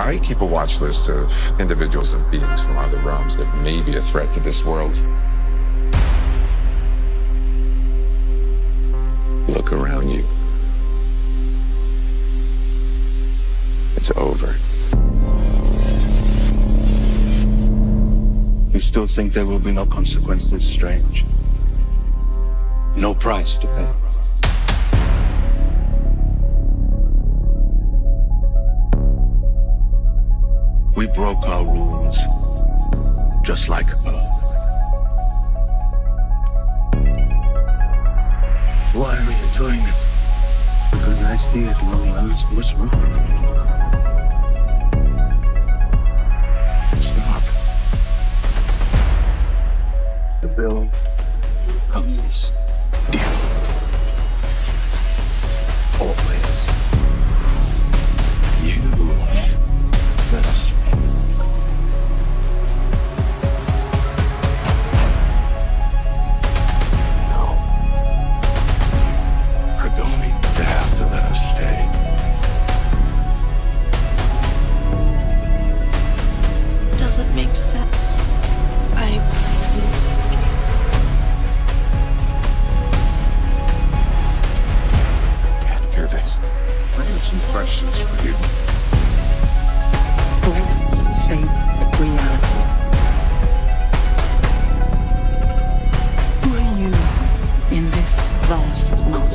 I keep a watch list of individuals and beings from other realms that may be a threat to this world. Look around you. It's over. You still think there will be no consequences, Strange? No price to pay? We broke our rules, just like her. Why are you doing this? Because I see it else was wrong. Stop. The bill comes due. doesn't make sense. I lose. this. I have some questions for you. Shape reality. Who are you in this vast?